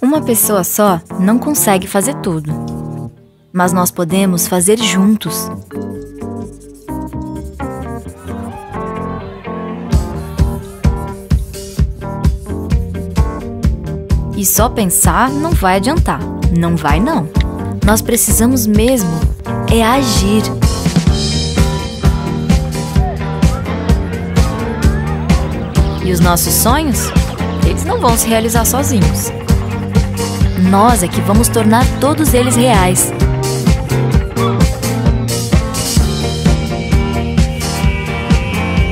Uma pessoa só não consegue fazer tudo, mas nós podemos fazer juntos. E só pensar não vai adiantar. Não vai, não. Nós precisamos mesmo é agir. E os nossos sonhos? Eles não vão se realizar sozinhos. Nós é que vamos tornar todos eles reais.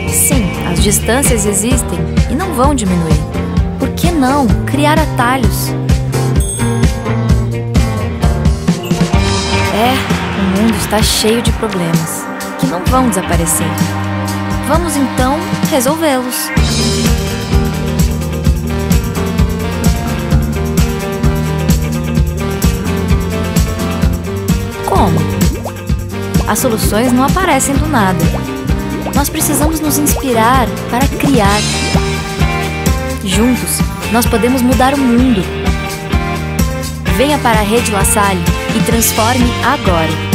Sim, as distâncias existem e não vão diminuir. Por que não criar atalhos? É, o mundo está cheio de problemas que não vão desaparecer. Vamos então resolvê-los. As soluções não aparecem do nada. Nós precisamos nos inspirar para criar. Juntos, nós podemos mudar o mundo. Venha para a Rede La Salle e transforme agora.